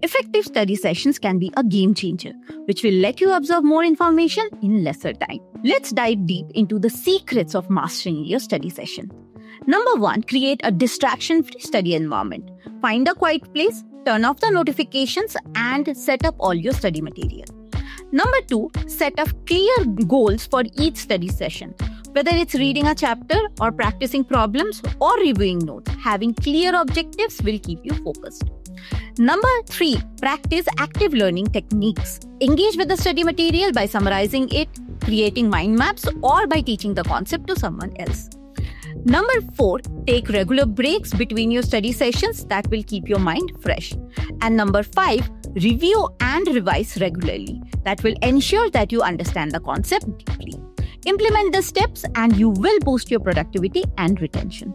Effective study sessions can be a game changer, which will let you absorb more information in lesser time. Let's dive deep into the secrets of mastering your study session. Number one, create a distraction free study environment. Find a quiet place, turn off the notifications, and set up all your study material. Number two, set up clear goals for each study session. Whether it's reading a chapter or practicing problems or reviewing notes, having clear objectives will keep you focused. Number three, practice active learning techniques. Engage with the study material by summarizing it, creating mind maps, or by teaching the concept to someone else. Number four, take regular breaks between your study sessions that will keep your mind fresh. And number five, review and revise regularly. That will ensure that you understand the concept deeply. Implement the steps and you will boost your productivity and retention.